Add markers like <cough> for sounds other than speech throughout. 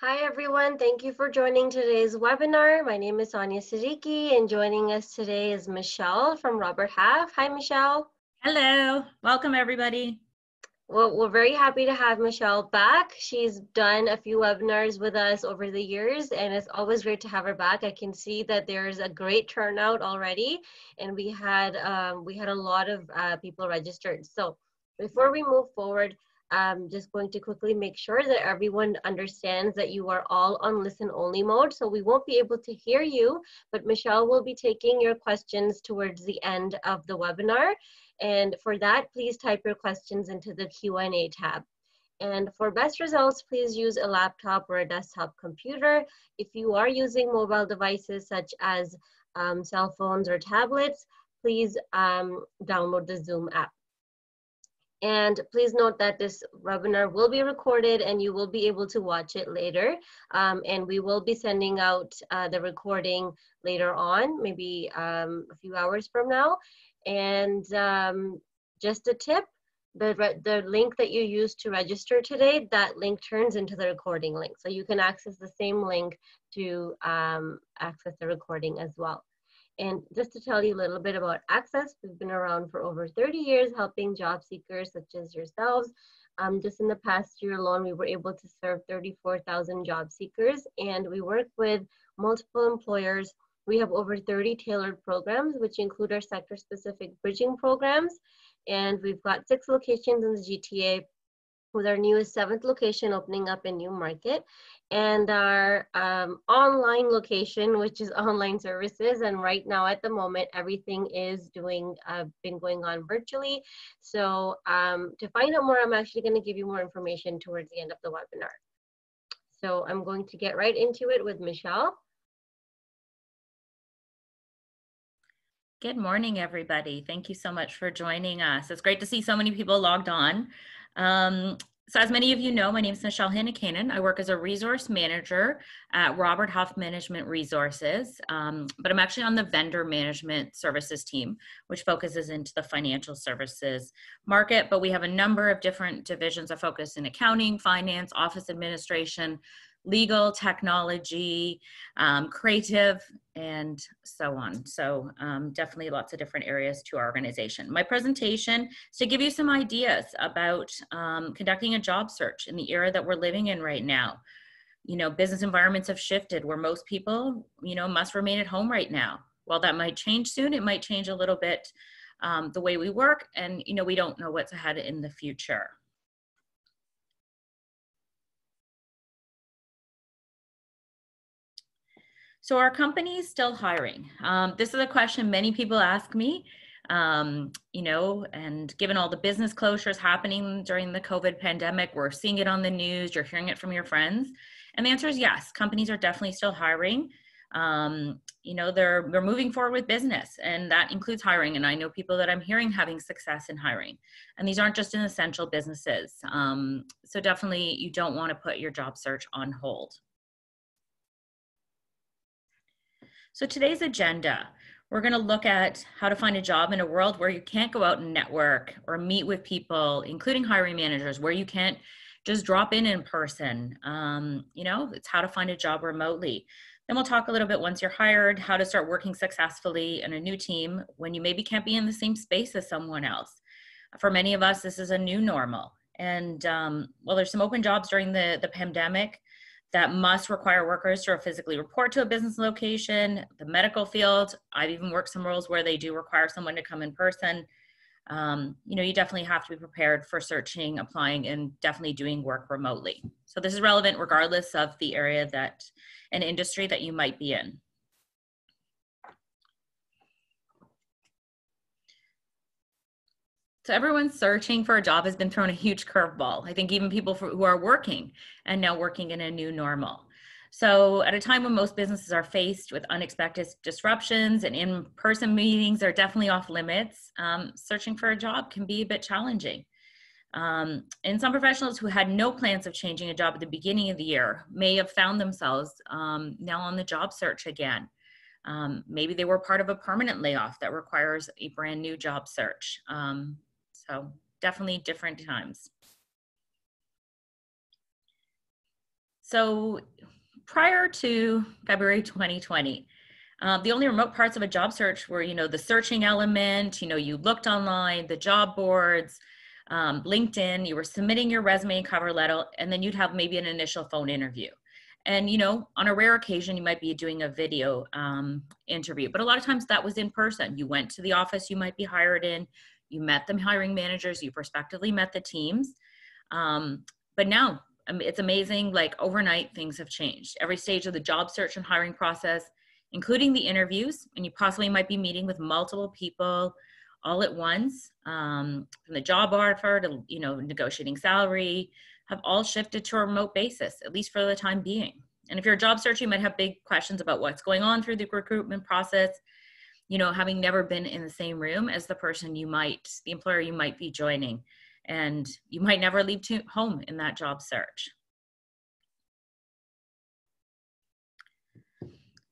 Hi, everyone. Thank you for joining today's webinar. My name is Sonia Siddiqui, and joining us today is Michelle from Robert Half. Hi, Michelle. Hello. Welcome, everybody. Well, we're very happy to have Michelle back. She's done a few webinars with us over the years, and it's always great to have her back. I can see that there's a great turnout already, and we had um, we had a lot of uh, people registered. So before we move forward, I'm just going to quickly make sure that everyone understands that you are all on listen only mode. So we won't be able to hear you, but Michelle will be taking your questions towards the end of the webinar. And for that, please type your questions into the Q&A tab. And for best results, please use a laptop or a desktop computer. If you are using mobile devices such as um, cell phones or tablets, please um, download the Zoom app. And please note that this webinar will be recorded and you will be able to watch it later. Um, and we will be sending out uh, the recording later on, maybe um, a few hours from now. And um, just a tip, the, the link that you used to register today, that link turns into the recording link. So you can access the same link to um, access the recording as well. And just to tell you a little bit about ACCES, we've been around for over 30 years helping job seekers such as yourselves. Um, just in the past year alone, we were able to serve 34,000 job seekers and we work with multiple employers. We have over 30 tailored programs, which include our sector specific bridging programs. And we've got six locations in the GTA with our newest seventh location opening up in Newmarket and our um, online location, which is <laughs> online services. And right now, at the moment, everything is doing uh, been going on virtually. So um, to find out more, I'm actually going to give you more information towards the end of the webinar. So I'm going to get right into it with Michelle. Good morning, everybody. Thank you so much for joining us. It's great to see so many people logged on. Um, so as many of you know, my name is Michelle Hannakanen. I work as a resource manager at Robert Half Management Resources, um, but I'm actually on the vendor management services team, which focuses into the financial services market. But we have a number of different divisions that focus in accounting, finance, office administration, legal, technology, um, creative, and so on. So um, definitely lots of different areas to our organization. My presentation is to give you some ideas about um, conducting a job search in the era that we're living in right now. You know, business environments have shifted where most people, you know, must remain at home right now. While that might change soon, it might change a little bit um, the way we work, and you know, we don't know what's ahead in the future. So our company is still hiring. Um, this is a question many people ask me, um, you know, and given all the business closures happening during the COVID pandemic, we're seeing it on the news, you're hearing it from your friends. And the answer is yes, companies are definitely still hiring. Um, you know, they're, they're moving forward with business and that includes hiring. And I know people that I'm hearing having success in hiring. And these aren't just in essential businesses. Um, so definitely you don't want to put your job search on hold. So today's agenda, we're going to look at how to find a job in a world where you can't go out and network or meet with people, including hiring managers, where you can't just drop in in person. Um, you know, it's how to find a job remotely. Then we'll talk a little bit once you're hired, how to start working successfully in a new team when you maybe can't be in the same space as someone else. For many of us, this is a new normal. And um, well, there's some open jobs during the, the pandemic that must require workers to physically report to a business location, the medical field. I've even worked some roles where they do require someone to come in person. Um, you know, you definitely have to be prepared for searching, applying, and definitely doing work remotely. So this is relevant regardless of the area that an industry that you might be in. So everyone searching for a job has been thrown a huge curveball. I think even people who are working and now working in a new normal. So at a time when most businesses are faced with unexpected disruptions and in-person meetings are definitely off limits, um, searching for a job can be a bit challenging. Um, and some professionals who had no plans of changing a job at the beginning of the year may have found themselves um, now on the job search again. Um, maybe they were part of a permanent layoff that requires a brand new job search. Um, so definitely different times. So prior to February 2020, uh, the only remote parts of a job search were, you know, the searching element, you know, you looked online, the job boards, um, LinkedIn, you were submitting your resume and cover letter, and then you'd have maybe an initial phone interview. And, you know, on a rare occasion, you might be doing a video um, interview, but a lot of times that was in person. You went to the office you might be hired in, you met the hiring managers, you prospectively met the teams. Um, but now um, it's amazing, like overnight, things have changed. Every stage of the job search and hiring process including the interviews, and you possibly might be meeting with multiple people all at once, um, from the job offer to you know negotiating salary, have all shifted to a remote basis, at least for the time being. And if you're a job searcher, you might have big questions about what's going on through the recruitment process. You know, having never been in the same room as the person you might, the employer you might be joining, and you might never leave to home in that job search.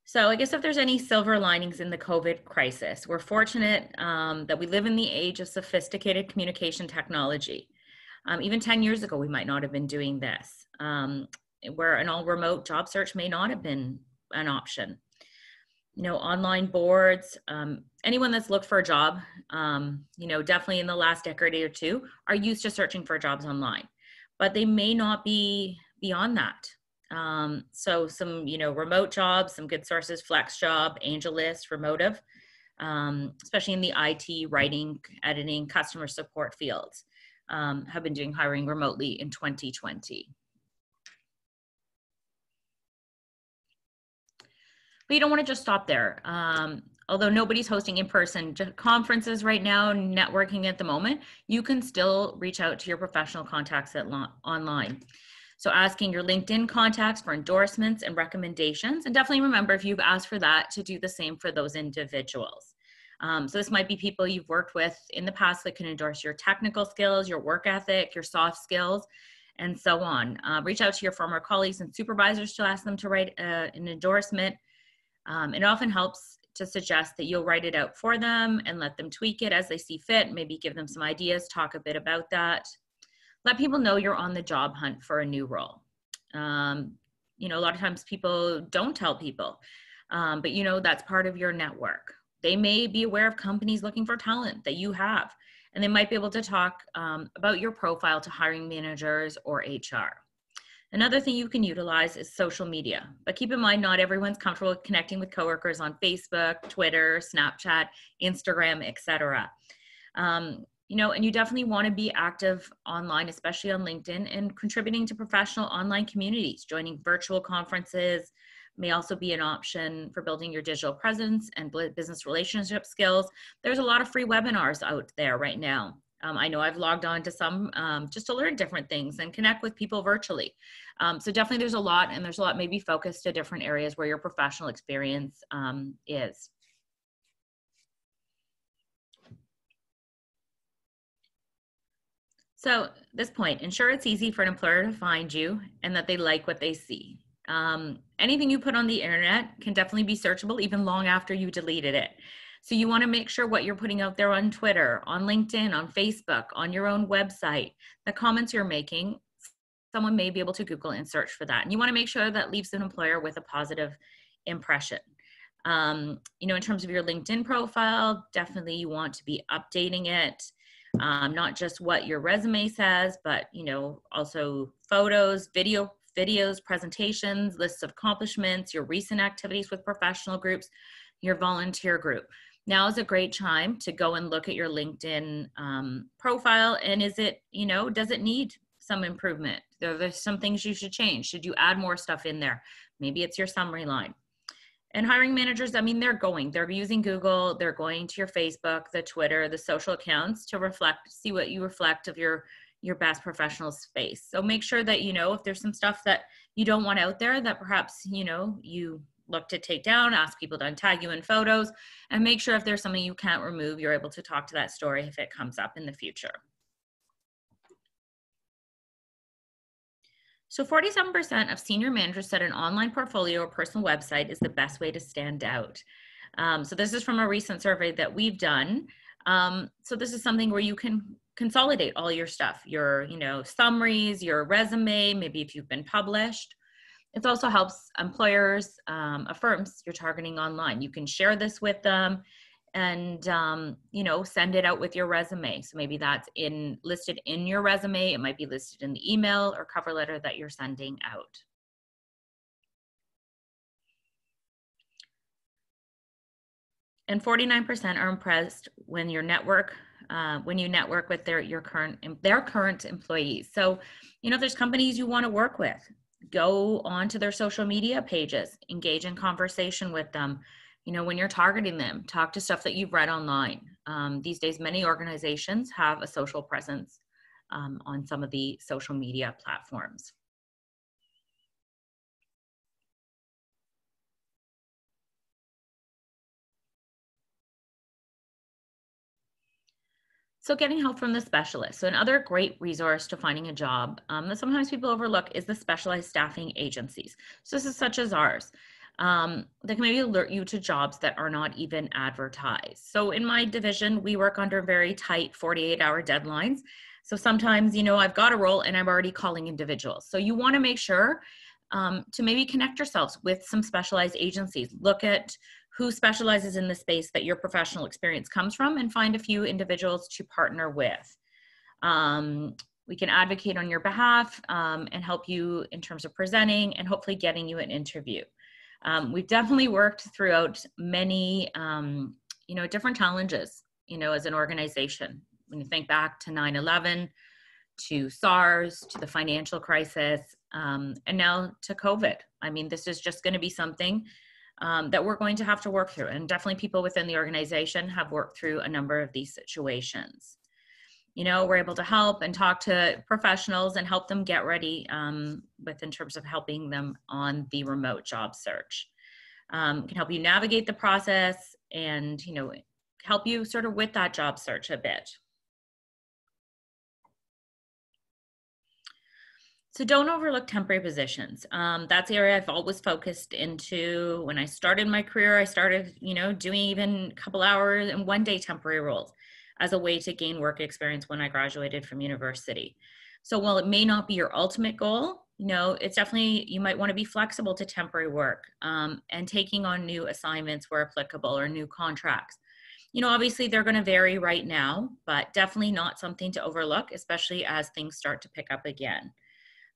So I guess if there's any silver linings in the COVID crisis, we're fortunate um, that we live in the age of sophisticated communication technology. Um, even 10 years ago, we might not have been doing this, um, where an all remote job search may not have been an option. You know, online boards, um, anyone that's looked for a job, um, you know, definitely in the last decade or two, are used to searching for jobs online, but they may not be beyond that. Um, so some, you know, remote jobs, some good sources, FlexJob, AngelList, Remotive, um, especially in the IT, writing, editing, customer support fields, um, have been doing hiring remotely in 2020. But you don't want to just stop there. Um, although nobody's hosting in-person conferences right now, networking at the moment, you can still reach out to your professional contacts at online. So asking your LinkedIn contacts for endorsements and recommendations. And definitely remember if you've asked for that to do the same for those individuals. Um, so this might be people you've worked with in the past that can endorse your technical skills, your work ethic, your soft skills, and so on. Uh, reach out to your former colleagues and supervisors to ask them to write uh, an endorsement. Um, it often helps to suggest that you'll write it out for them and let them tweak it as they see fit, maybe give them some ideas, talk a bit about that let people know you're on the job hunt for a new role. Um, you know, a lot of times people don't tell people, um, but you know, that's part of your network. They may be aware of companies looking for talent that you have, and they might be able to talk um, about your profile to hiring managers or HR. Another thing you can utilize is social media, but keep in mind not everyone's comfortable connecting with coworkers on Facebook, Twitter, Snapchat, Instagram, etc. Um, you know, and you definitely want to be active online, especially on LinkedIn, and contributing to professional online communities. Joining virtual conferences may also be an option for building your digital presence and business relationship skills. There's a lot of free webinars out there right now. Um, I know I've logged on to some um, just to learn different things and connect with people virtually. Um, so definitely there's a lot, and there's a lot maybe focused to different areas where your professional experience um, is. So this point, ensure it's easy for an employer to find you and that they like what they see. Um, anything you put on the internet can definitely be searchable even long after you deleted it. So you want to make sure what you're putting out there on Twitter, on LinkedIn, on Facebook, on your own website, the comments you're making, someone may be able to Google and search for that. And you want to make sure that leaves an employer with a positive impression. Um, you know, in terms of your LinkedIn profile, definitely you want to be updating it um, not just what your resume says, but you know also photos, video, videos, presentations, lists of accomplishments, your recent activities with professional groups, your volunteer group. Now is a great time to go and look at your LinkedIn um, profile, and is it you know does it need some improvement? There, there's some things you should change. Should you add more stuff in there? Maybe it's your summary line. And hiring managers, I mean, they're going, they're using Google, they're going to your Facebook, the Twitter, the social accounts to reflect, see what you reflect of your your best professional space. So make sure that you know if there's some stuff that you don't want out there that perhaps you know you look to take down, ask people to untag you in photos, and make sure if there's something you can't remove, you're able to talk to that story if it comes up in the future. So 47% of senior managers said an online portfolio or personal website is the best way to stand out. Um, so this is from a recent survey that we've done. Um, so this is something where you can consolidate all your stuff, your you know summaries, your resume, maybe if you've been published. It also helps employers um, affirms you're targeting online. You can share this with them and um, you know send it out with your resume. So maybe that's in listed in your resume. It might be listed in the email or cover letter that you're sending out. And 49% are impressed when your network uh, when you network with their your current their current employees. So you know if there's companies you want to work with go onto their social media pages engage in conversation with them. You know when you're targeting them talk to stuff that you've read online. Um, these days many organizations have a social presence um, on some of the social media platforms So getting help from the specialist. So another great resource to finding a job um, that sometimes people overlook is the specialized staffing agencies. So this is such as ours. Um, that can maybe alert you to jobs that are not even advertised. So in my division, we work under very tight 48 hour deadlines. So sometimes, you know, I've got a role and I'm already calling individuals. So you want to make sure um, to maybe connect yourselves with some specialized agencies. Look at who specializes in the space that your professional experience comes from and find a few individuals to partner with. Um, we can advocate on your behalf um, and help you in terms of presenting and hopefully getting you an interview. Um, we've definitely worked throughout many, um, you know, different challenges, you know, as an organization. When you think back to 9-11, to SARS, to the financial crisis, um, and now to COVID. I mean, this is just going to be something um, that we're going to have to work through. And definitely people within the organization have worked through a number of these situations. You know, we're able to help and talk to professionals and help them get ready um, with in terms of helping them on the remote job search. Um, can help you navigate the process and, you know, help you sort of with that job search a bit. So don't overlook temporary positions. Um, that's the area I've always focused into. When I started my career, I started, you know, doing even a couple hours and one day temporary roles as a way to gain work experience when I graduated from university. So while it may not be your ultimate goal, you know, it's definitely, you might want to be flexible to temporary work um, and taking on new assignments where applicable or new contracts. You know, obviously they're going to vary right now, but definitely not something to overlook, especially as things start to pick up again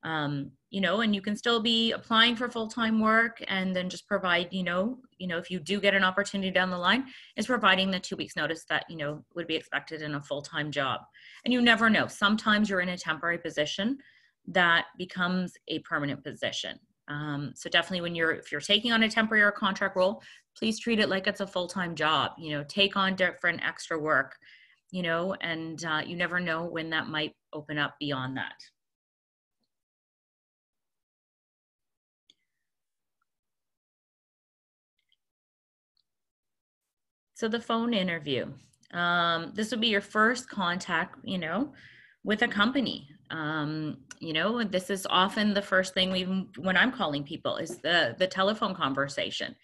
um, you know, and you can still be applying for full-time work and then just provide, you know, you know, if you do get an opportunity down the line, is providing the two weeks notice that, you know, would be expected in a full-time job. And you never know. Sometimes you're in a temporary position that becomes a permanent position. Um, so definitely when you're, if you're taking on a temporary or contract role, please treat it like it's a full-time job, you know, take on different extra work, you know, and uh, you never know when that might open up beyond that. So the phone interview. Um, this would be your first contact, you know, with a company. Um, you know, this is often the first thing we when I'm calling people is the the telephone conversation.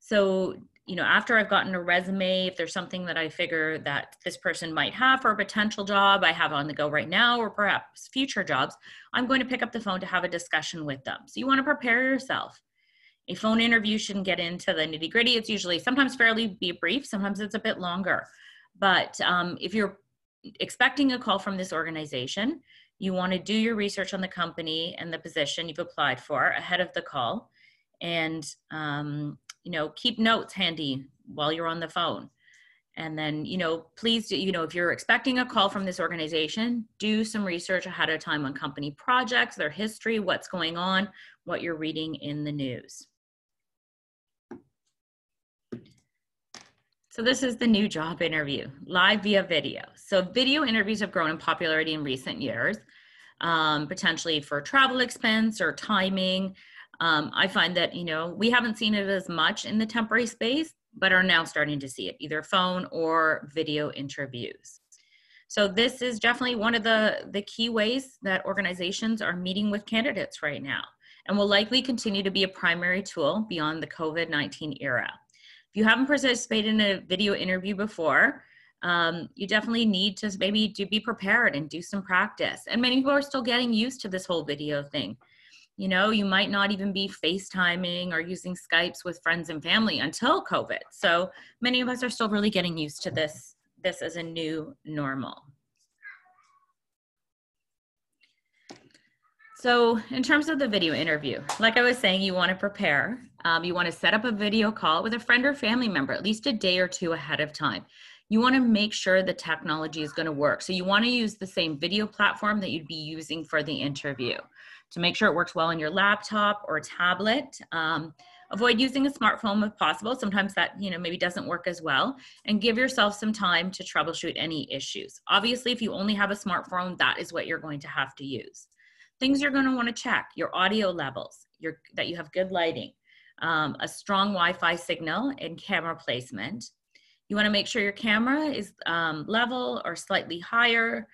So, you know, after I've gotten a resume, if there's something that I figure that this person might have for a potential job I have on the go right now, or perhaps future jobs, I'm going to pick up the phone to have a discussion with them. So you want to prepare yourself a phone interview shouldn't get into the nitty gritty. It's usually sometimes fairly be brief, sometimes it's a bit longer. But um, if you're expecting a call from this organization, you want to do your research on the company and the position you've applied for ahead of the call, and um, you know keep notes handy while you're on the phone. And then you know please do, you know if you're expecting a call from this organization, do some research ahead of time on company projects, their history, what's going on, what you're reading in the news. So this is the new job interview, live via video. So video interviews have grown in popularity in recent years, um, potentially for travel expense or timing. Um, I find that, you know, we haven't seen it as much in the temporary space, but are now starting to see it, either phone or video interviews. So this is definitely one of the, the key ways that organizations are meeting with candidates right now and will likely continue to be a primary tool beyond the COVID-19 era. If you haven't participated in a video interview before, um, you definitely need to maybe to be prepared and do some practice. And many people are still getting used to this whole video thing. You know, you might not even be FaceTiming or using Skypes with friends and family until COVID. So many of us are still really getting used to this, this as a new normal. So in terms of the video interview, like I was saying, you want to prepare. Um, you want to set up a video call with a friend or family member at least a day or two ahead of time. You want to make sure the technology is going to work. So you want to use the same video platform that you'd be using for the interview to make sure it works well on your laptop or tablet. Um, avoid using a smartphone if possible. Sometimes that, you know, maybe doesn't work as well. And give yourself some time to troubleshoot any issues. Obviously, if you only have a smartphone, that is what you're going to have to use. Things you're going to want to check your audio levels, your, that you have good lighting, um, a strong Wi Fi signal, and camera placement. You want to make sure your camera is um, level or slightly higher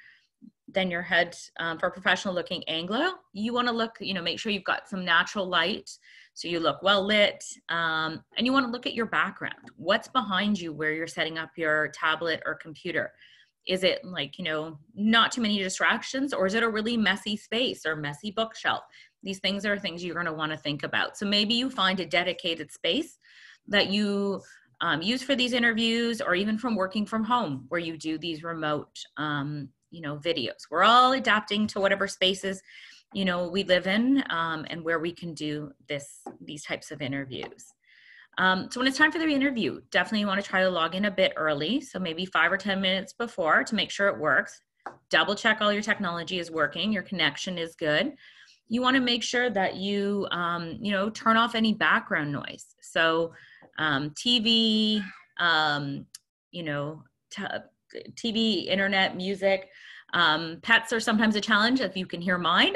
than your head um, for professional looking angle. You want to look, you know, make sure you've got some natural light so you look well lit. Um, and you want to look at your background. What's behind you where you're setting up your tablet or computer? Is it like you know not too many distractions or is it a really messy space or messy bookshelf? These things are things you're going to want to think about. So maybe you find a dedicated space that you um, use for these interviews or even from working from home where you do these remote um, you know videos. We're all adapting to whatever spaces you know we live in um, and where we can do this these types of interviews um, so when it's time for the interview, definitely want to try to log in a bit early. So maybe five or 10 minutes before to make sure it works. Double check all your technology is working, your connection is good. You want to make sure that you, um, you know, turn off any background noise. So um, TV, um, you know, TV, internet, music. Um, pets are sometimes a challenge if you can hear mine.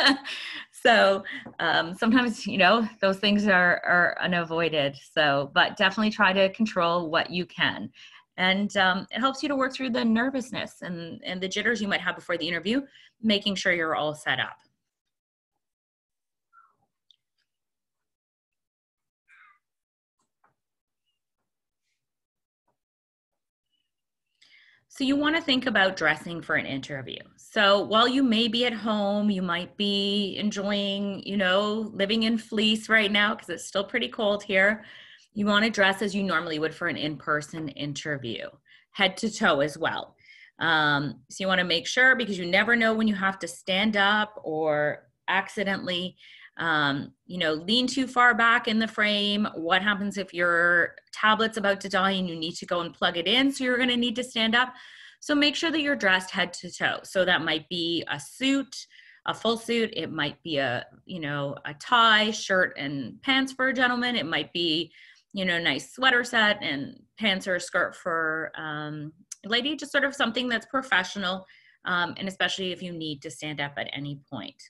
<laughs> so um, sometimes, you know, those things are, are unavoided. So, but definitely try to control what you can. And um, it helps you to work through the nervousness and, and the jitters you might have before the interview, making sure you're all set up. So you want to think about dressing for an interview. So while you may be at home, you might be enjoying, you know, living in fleece right now because it's still pretty cold here. You want to dress as you normally would for an in-person interview, head to toe as well. Um, so you want to make sure because you never know when you have to stand up or accidentally um, you know, lean too far back in the frame. What happens if your tablet's about to die and you need to go and plug it in? So you're going to need to stand up. So make sure that you're dressed head to toe. So that might be a suit, a full suit. It might be a, you know, a tie, shirt, and pants for a gentleman. It might be, you know, a nice sweater set and pants or a skirt for um, a lady. Just sort of something that's professional, um, and especially if you need to stand up at any point.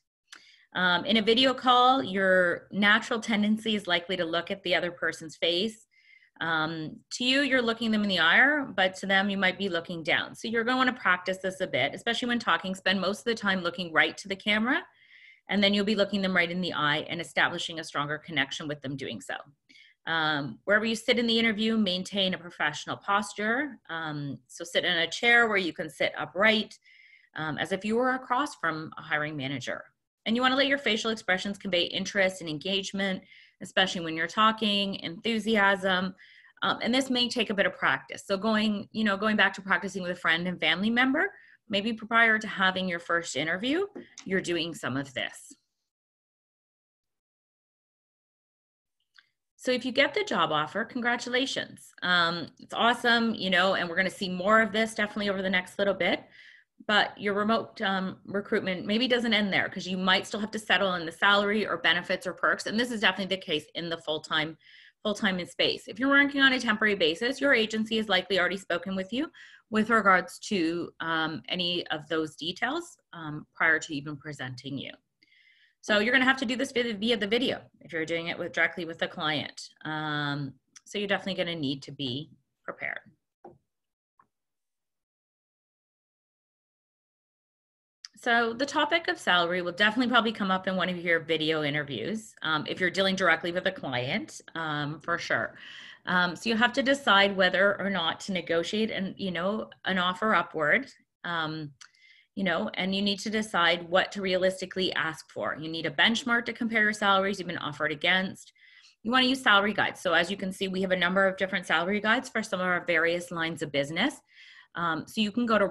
Um, in a video call, your natural tendency is likely to look at the other person's face. Um, to you, you're looking them in the eye, but to them, you might be looking down. So you're going to want to practice this a bit, especially when talking. Spend most of the time looking right to the camera, and then you'll be looking them right in the eye and establishing a stronger connection with them doing so. Um, wherever you sit in the interview, maintain a professional posture. Um, so sit in a chair where you can sit upright, um, as if you were across from a hiring manager. And you want to let your facial expressions convey interest and engagement, especially when you're talking, enthusiasm. Um, and this may take a bit of practice. So going, you know, going back to practicing with a friend and family member, maybe prior to having your first interview, you're doing some of this. So if you get the job offer, congratulations. Um, it's awesome, you know, and we're going to see more of this definitely over the next little bit but your remote um, recruitment maybe doesn't end there because you might still have to settle in the salary or benefits or perks and this is definitely the case in the full-time full-time in space. If you're working on a temporary basis your agency has likely already spoken with you with regards to um, any of those details um, prior to even presenting you. So you're going to have to do this via the video if you're doing it with directly with the client. Um, so you're definitely going to need to be prepared So the topic of salary will definitely probably come up in one of your video interviews um, if you're dealing directly with a client, um, for sure. Um, so you have to decide whether or not to negotiate and you know an offer upward. Um, you know, and you need to decide what to realistically ask for. You need a benchmark to compare your salaries you've been offered against. You want to use salary guides. So as you can see, we have a number of different salary guides for some of our various lines of business. Um, so you can go to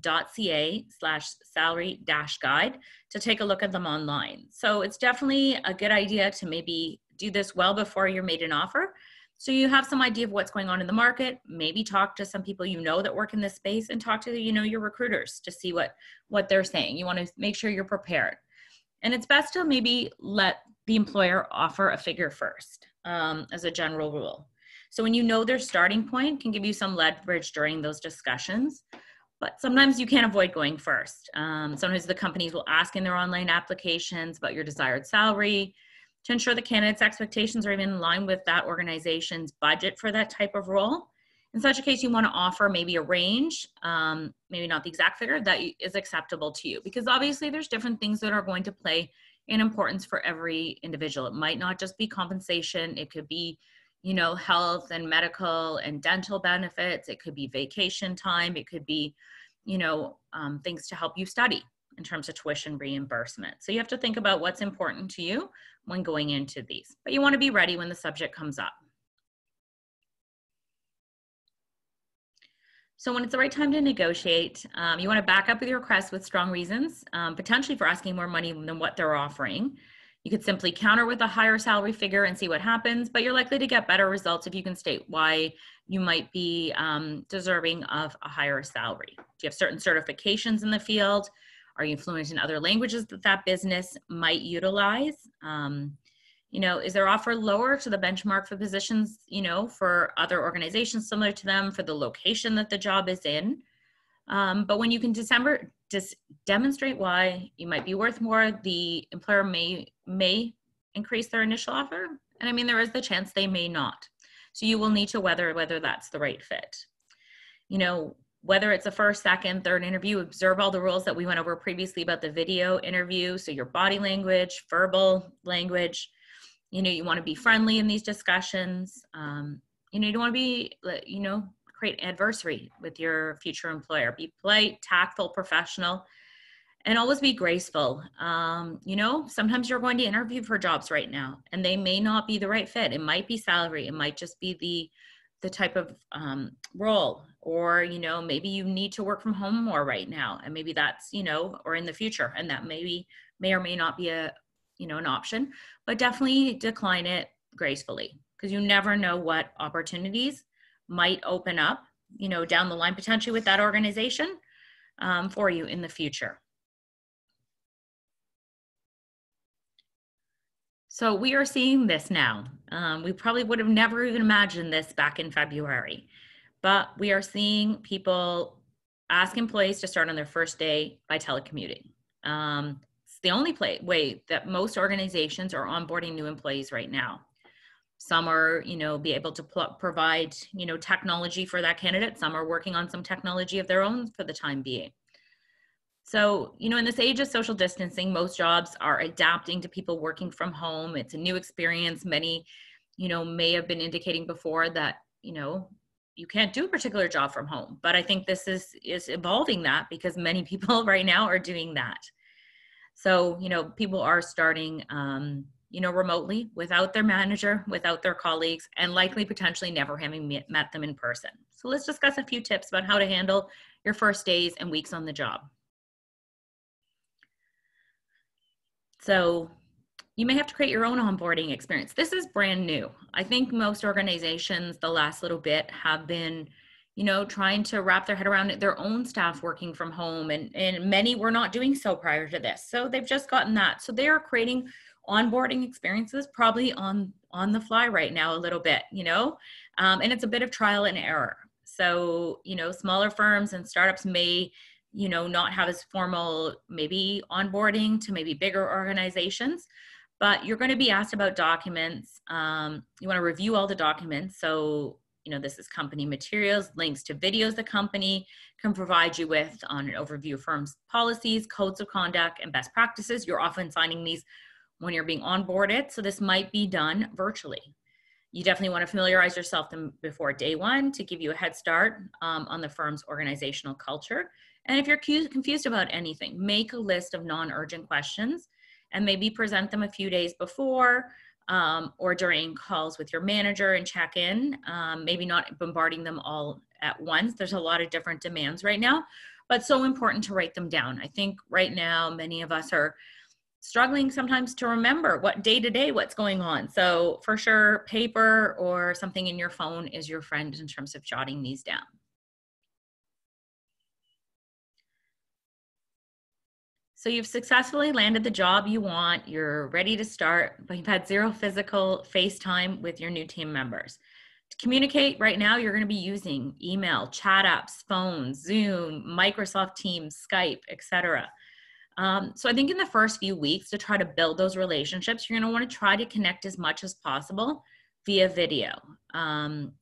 roberthalf.ca slash salary dash guide to take a look at them online. So it's definitely a good idea to maybe do this well before you're made an offer so you have some idea of what's going on in the market. Maybe talk to some people you know that work in this space, and talk to you know your recruiters to see what what they're saying. You want to make sure you're prepared, and it's best to maybe let the employer offer a figure first, um, as a general rule. So when you know their starting point, can give you some leverage during those discussions. But sometimes you can't avoid going first. Um, sometimes the companies will ask in their online applications about your desired salary to ensure the candidate's expectations are even in line with that organization's budget for that type of role. In such a case, you want to offer maybe a range, um, maybe not the exact figure that is acceptable to you, because obviously there's different things that are going to play in importance for every individual. It might not just be compensation; it could be, you know, health and medical and dental benefits. It could be vacation time. It could be, you know, um, things to help you study in terms of tuition reimbursement. So you have to think about what's important to you when going into these, but you want to be ready when the subject comes up. So when it's the right time to negotiate, um, you want to back up with your request with strong reasons, um, potentially for asking more money than what they're offering. You could simply counter with a higher salary figure and see what happens, but you're likely to get better results if you can state why you might be um, deserving of a higher salary. Do you have certain certifications in the field? Are you fluent in other languages that that business might utilize? Um, you know, is their offer lower to the benchmark for positions, you know, for other organizations similar to them for the location that the job is in? Um, but when you can December, just demonstrate why you might be worth more, the employer may may increase their initial offer. And I mean, there is the chance they may not. So you will need to weather whether that's the right fit. You know, whether it's a first, second, third interview, observe all the rules that we went over previously about the video interview. So your body language, verbal language, you know, you want to be friendly in these discussions. Um, you know, you don't want to be, you know, create adversary with your future employer. Be polite, tactful, professional, and always be graceful. Um, you know, sometimes you're going to interview for jobs right now, and they may not be the right fit. It might be salary. It might just be the the type of um, role or you know maybe you need to work from home more right now and maybe that's you know or in the future and that maybe may or may not be a you know an option but definitely decline it gracefully because you never know what opportunities might open up you know down the line potentially with that organization um, for you in the future So we are seeing this now. Um, we probably would have never even imagined this back in February, but we are seeing people ask employees to start on their first day by telecommuting. Um, it's the only play, way that most organizations are onboarding new employees right now. Some are, you know, be able to pl- provide, you know, technology for that candidate. Some are working on some technology of their own for the time being. So, you know, in this age of social distancing, most jobs are adapting to people working from home. It's a new experience. Many, you know, may have been indicating before that, you know, you can't do a particular job from home. But I think this is is evolving that because many <laughs> people right now are doing that. So, you know, people are starting um, you know, remotely without their manager, without their colleagues, and likely potentially never having met them in person. So let's discuss a few tips about how to handle your first days and weeks on the job. So you may have to create your own onboarding experience. This is brand new. I think most organizations, the last little bit, have been, you know, trying to wrap their head around their own staff working from home, and and many were not doing so prior to this. So they've just gotten that. So they are creating onboarding experiences probably on on the fly right now a little bit, you know, um, and it's a bit of trial and error. So you know, smaller firms and startups may you know not have as formal maybe onboarding to maybe bigger organizations. But you're going to be asked about documents um, you want to review all the documents. So you know this is company materials links to videos the company can provide you with on an overview of firms policies codes of conduct and best practices. You're often signing these when you're being onboarded. So this might be done virtually. You definitely want to familiarize yourself them before day one to give you a head start um, on the firm's organizational culture And if you're confused about anything, make a list of non urgent questions and maybe present them a few days before um, or during calls with your manager and check in. Um, maybe not bombarding them all at once. There's a lot of different demands right now, but so important to write them down. I think right now, many of us are struggling sometimes to remember what day to day what's going on. So, for sure, paper or something in your phone is your friend in terms of jotting these down. So you've successfully landed the job you want, you're ready to start, but you've had zero physical face time with your new team members. To communicate right now, you're going to be using email, chat apps, phones, Zoom, Microsoft Teams, Skype, etc. Um, so I think in the first few weeks to try to build those relationships, you're going to want to try to connect as much as possible via video. Um,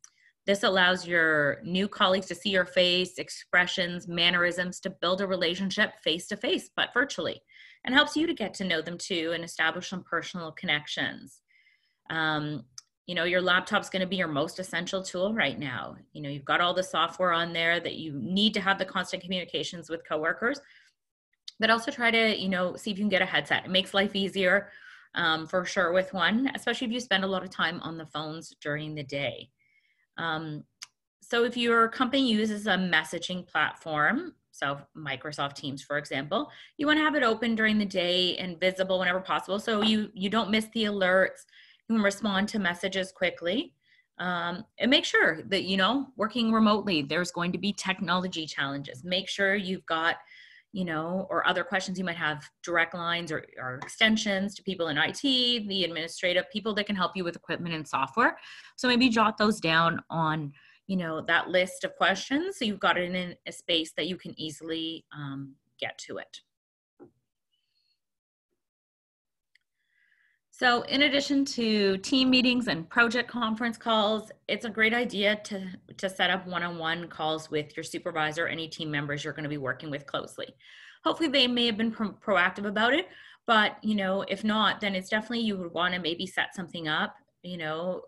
this allows your new colleagues to see your face, expressions, mannerisms to build a relationship face to face, but virtually, and helps you to get to know them too and establish some personal connections. Um, you know, your laptop's going to be your most essential tool right now. You know, you've got all the software on there that you need to have the constant communications with coworkers, but also try to, you know, see if you can get a headset. It makes life easier um, for sure with one, especially if you spend a lot of time on the phones during the day. Um, so if your company uses a messaging platform, so Microsoft Teams, for example, you want to have it open during the day and visible whenever possible, so you you don't miss the alerts. You can respond to messages quickly, um, and make sure that you know working remotely. There's going to be technology challenges. Make sure you've got you know, or other questions you might have, direct lines or, or, extensions to people in IT, the administrative people that can help you with equipment and software. So maybe jot those down on, you know, that list of questions so you've got it in a space that you can easily um, get to it. So in addition to team meetings and project conference calls, it's a great idea to, to set up one-on-one calls with your supervisor, any team members you're gonna be working with closely. Hopefully they may have been pro proactive about it, but you know, if not, then it's definitely you would wanna maybe set something up, you know,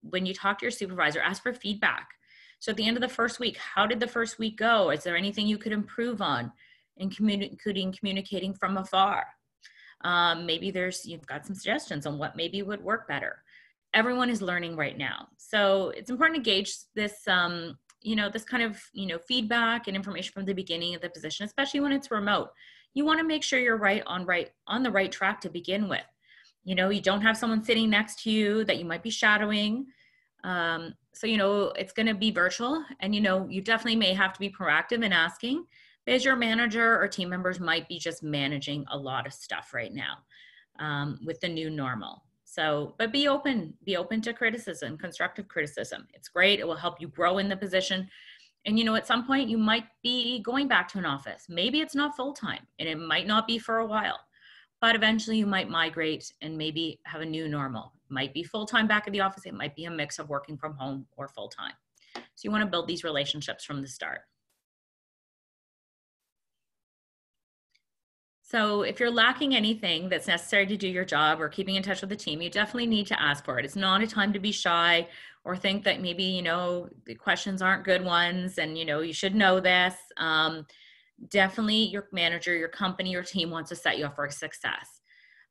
when you talk to your supervisor, ask for feedback. So at the end of the first week, how did the first week go? Is there anything you could improve on? Including communicating from afar um, maybe there's, you've got some suggestions on what maybe would work better. Everyone is learning right now. So it's important to gauge this, um, you know, this kind of, you know, feedback and information from the beginning of the position, especially when it's remote. You want to make sure you're right on right on the right track to begin with. You know, you don't have someone sitting next to you that you might be shadowing. Um, so, you know, it's going to be virtual and, you know, you definitely may have to be proactive in asking as your manager or team members might be just managing a lot of stuff right now um, with the new normal. So, but be open, be open to criticism, constructive criticism. It's great. It will help you grow in the position. And you know, at some point you might be going back to an office. Maybe it's not full time and it might not be for a while, but eventually you might migrate and maybe have a new normal. It might be full time back at the office. It might be a mix of working from home or full time. So you want to build these relationships from the start. So if you're lacking anything that's necessary to do your job or keeping in touch with the team, you definitely need to ask for it. It's not a time to be shy or think that maybe, you know, the questions aren't good ones and, you know, you should know this. Um, definitely your manager, your company, your team wants to set you up for success.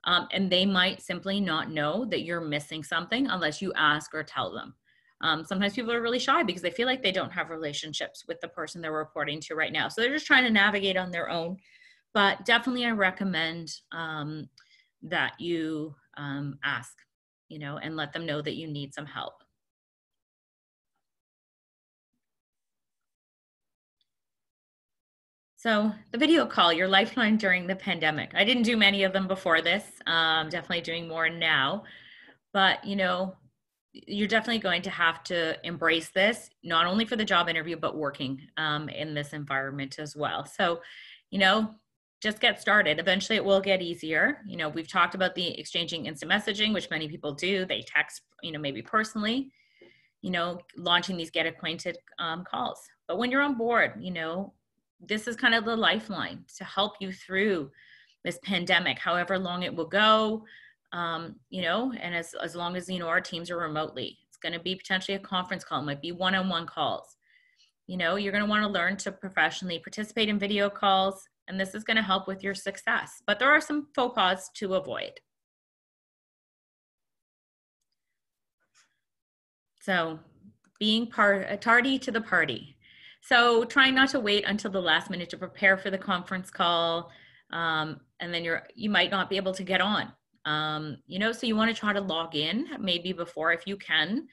Um, and they might simply not know that you're missing something unless you ask or tell them. Um, sometimes people are really shy because they feel like they don't have relationships with the person they're reporting to right now. So they're just trying to navigate on their own but definitely I recommend um, that you um, ask, you know, and let them know that you need some help. So the video call, your lifeline during the pandemic. I didn't do many of them before this, um, definitely doing more now, but you know, you're definitely going to have to embrace this, not only for the job interview, but working um, in this environment as well. So, you know, just get started. Eventually it will get easier. You know, we've talked about the exchanging instant messaging, which many people do. They text, you know, maybe personally, you know, launching these get acquainted um, calls. But when you're on board, you know, this is kind of the lifeline to help you through this pandemic, however long it will go, um, you know, and as, as long as, you know, our teams are remotely. It's going to be potentially a conference call, it might be one-on-one calls You know, you're going to want to learn to professionally participate in video calls, and this is going to help with your success. But there are some faux pas to avoid. So, being part tardy to the party. So, trying not to wait until the last minute to prepare for the conference call, um, and then you're you might not be able to get on. Um, you know, so you want to try to log in maybe before if you can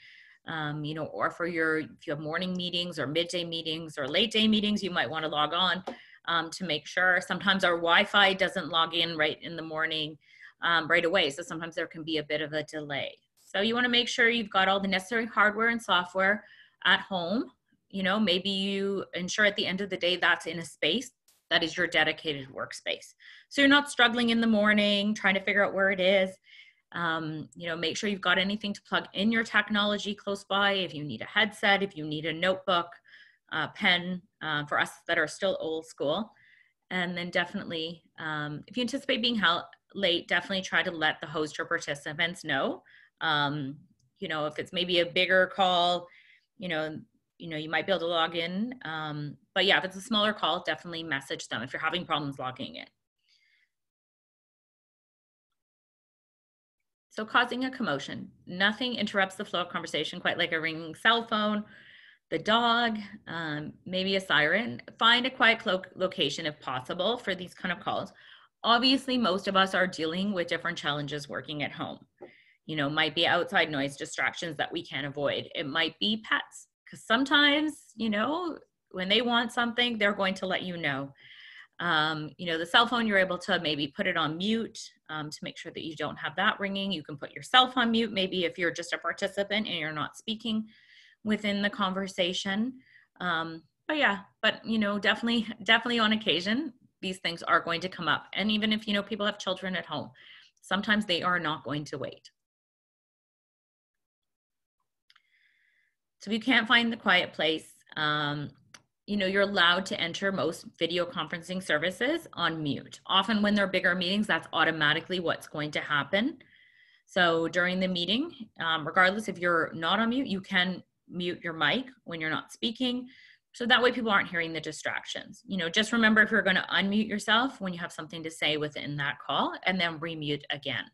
um, you know, or for your, if you have morning meetings or midday meetings or late day meetings, you might want to log on um, to make sure. Sometimes our Wi-Fi doesn't log in right in the morning um, right away. So sometimes there can be a bit of a delay. So you want to make sure you've got all the necessary hardware and software at home. You know, maybe you ensure at the end of the day that's in a space that is your dedicated workspace. So you're not struggling in the morning trying to figure out where it is. Um, you know, make sure you've got anything to plug in your technology close by. If you need a headset, if you need a notebook, uh, pen uh, for us that are still old school. And then definitely, um, if you anticipate being held late, definitely try to let the host or participants know. Um, you know, if it's maybe a bigger call, you know, you know, you might be able to log in. Um, but yeah, if it's a smaller call, definitely message them if you're having problems logging in. So causing a commotion. Nothing interrupts the flow of conversation quite like a ringing cell phone, the dog, um, maybe a siren. Find a quiet lo location if possible for these kind of calls. Obviously, most of us are dealing with different challenges working at home. You know, might be outside noise distractions that we can't avoid. It might be pets, because sometimes, you know, when they want something, they're going to let you know. Um, you know, the cell phone, you're able to maybe put it on mute um, to make sure that you don't have that ringing. You can put yourself on mute, maybe if you're just a participant and you're not speaking within the conversation. Um, but yeah, but you know, definitely, definitely on occasion, these things are going to come up. And even if, you know, people have children at home, sometimes they are not going to wait. So if you can't find the quiet place, um, you know, you're allowed to enter most video conferencing services on mute. Often when they're bigger meetings, that's automatically what's going to happen. So during the meeting, um, regardless if you're not on mute, you can mute your mic when you're not speaking. So that way people aren't hearing the distractions. You know, just remember if you're going to unmute yourself when you have something to say within that call and then remute again.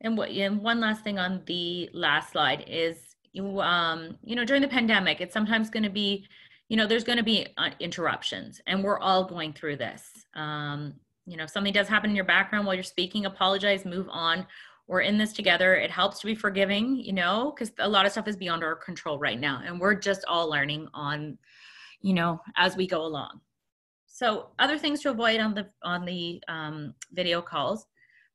And what and one last thing on the last slide is you um you know during the pandemic it's sometimes going to be you know there's going to be uh, interruptions and we're all going through this um you know if something does happen in your background while you're speaking apologize move on we're in this together it helps to be forgiving you know because a lot of stuff is beyond our control right now and we're just all learning on you know as we go along so other things to avoid on the on the um, video calls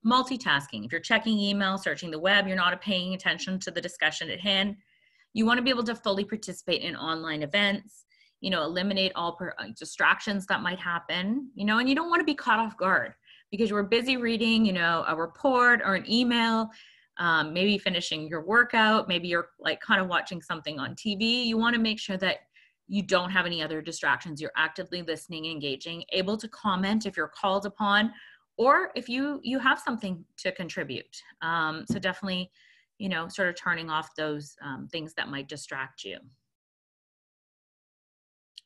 multitasking. If you're checking email, searching the web, you're not paying attention to the discussion at hand. You want to be able to fully participate in online events, you know, eliminate all per, uh, distractions that might happen, you know, and you don't want to be caught off guard because you are busy reading, you know, a report or an email, um, maybe finishing your workout, maybe you're like kind of watching something on TV. You want to make sure that you don't have any other distractions. You're actively listening, engaging, able to comment if you're called upon, or if you you have something to contribute um, so definitely you know sort of turning off those um, things that might distract you